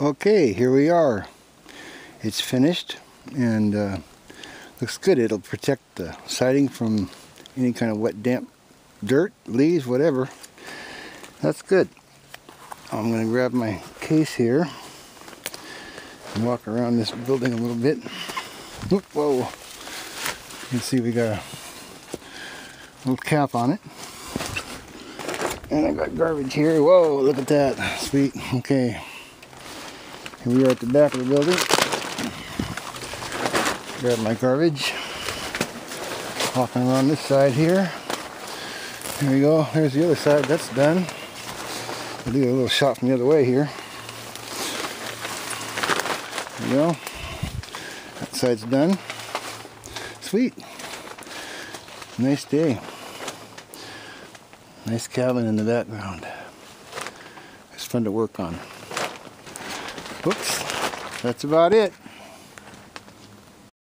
Okay, here we are. It's finished and uh, looks good. It'll protect the siding from any kind of wet, damp dirt, leaves, whatever. That's good. I'm going to grab my case here and walk around this building a little bit. Whoa. You can see we got a little cap on it. And I got garbage here. Whoa, look at that. Sweet. Okay. We are at the back of the building. Grab my garbage. Walking around this side here. There we go. There's the other side. That's done. I'll do a little shot from the other way here. There we go. That side's done. Sweet. Nice day. Nice cabin in the background. It's fun to work on. Oops, that's about it.